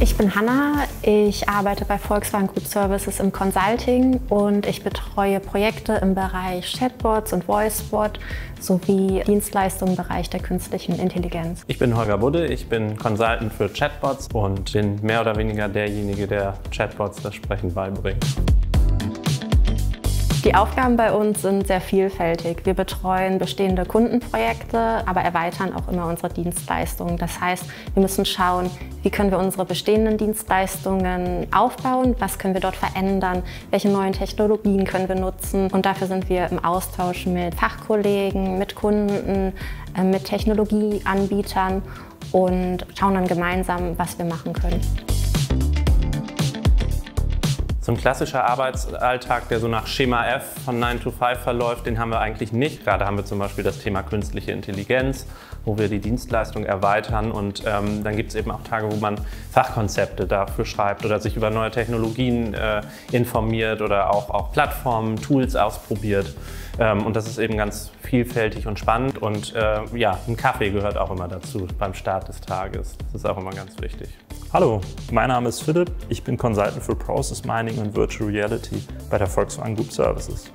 Ich bin Hanna, ich arbeite bei Volkswagen Group Services im Consulting und ich betreue Projekte im Bereich Chatbots und VoiceBot sowie Dienstleistungen im Bereich der künstlichen Intelligenz. Ich bin Holger Budde, ich bin Consultant für Chatbots und bin mehr oder weniger derjenige, der Chatbots das Sprechen beibringt. Die Aufgaben bei uns sind sehr vielfältig. Wir betreuen bestehende Kundenprojekte, aber erweitern auch immer unsere Dienstleistungen. Das heißt, wir müssen schauen, wie können wir unsere bestehenden Dienstleistungen aufbauen, was können wir dort verändern, welche neuen Technologien können wir nutzen. Und dafür sind wir im Austausch mit Fachkollegen, mit Kunden, äh, mit Technologieanbietern und schauen dann gemeinsam, was wir machen können. So ein klassischer Arbeitsalltag, der so nach Schema F von 9 to 5 verläuft, den haben wir eigentlich nicht. Gerade haben wir zum Beispiel das Thema künstliche Intelligenz, wo wir die Dienstleistung erweitern und ähm, dann gibt es eben auch Tage, wo man Fachkonzepte dafür schreibt oder sich über neue Technologien äh, informiert oder auch, auch Plattformen, Tools ausprobiert. Ähm, und das ist eben ganz vielfältig und spannend und äh, ja, ein Kaffee gehört auch immer dazu beim Start des Tages. Das ist auch immer ganz wichtig. Hallo, mein Name ist Philipp. Ich bin Consultant für Process Mining und Virtual Reality bei der Volkswagen Group Services.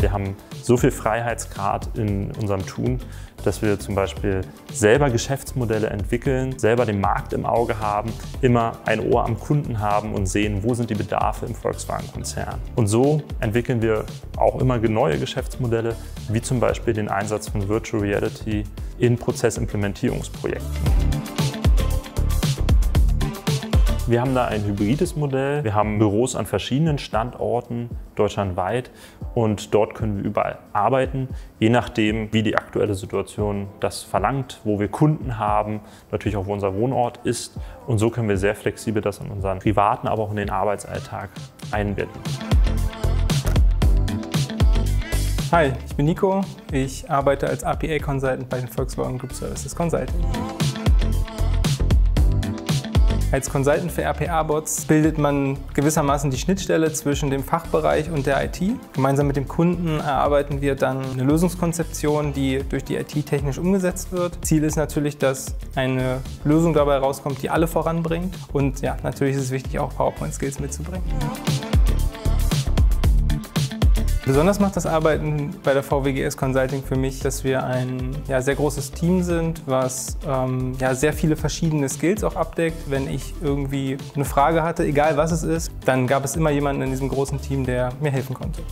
Wir haben so viel Freiheitsgrad in unserem Tun, dass wir zum Beispiel selber Geschäftsmodelle entwickeln, selber den Markt im Auge haben, immer ein Ohr am Kunden haben und sehen, wo sind die Bedarfe im Volkswagen-Konzern. Und so entwickeln wir auch immer neue Geschäftsmodelle, wie zum Beispiel den Einsatz von Virtual Reality in Prozessimplementierungsprojekten. Wir haben da ein hybrides Modell. Wir haben Büros an verschiedenen Standorten deutschlandweit und dort können wir überall arbeiten, je nachdem, wie die aktuelle Situation das verlangt, wo wir Kunden haben, natürlich auch wo unser Wohnort ist. Und so können wir sehr flexibel das in unseren privaten, aber auch in den Arbeitsalltag einbinden. Hi, ich bin Nico. Ich arbeite als APA-Consultant bei den Volkswagen Group Services Consulting. Als Consultant für RPA-Bots bildet man gewissermaßen die Schnittstelle zwischen dem Fachbereich und der IT. Gemeinsam mit dem Kunden erarbeiten wir dann eine Lösungskonzeption, die durch die IT technisch umgesetzt wird. Ziel ist natürlich, dass eine Lösung dabei rauskommt, die alle voranbringt. Und ja, natürlich ist es wichtig, auch PowerPoint-Skills mitzubringen. Besonders macht das Arbeiten bei der VWGS Consulting für mich, dass wir ein ja, sehr großes Team sind, was ähm, ja, sehr viele verschiedene Skills auch abdeckt. Wenn ich irgendwie eine Frage hatte, egal was es ist, dann gab es immer jemanden in diesem großen Team, der mir helfen konnte.